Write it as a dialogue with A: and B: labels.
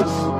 A: out.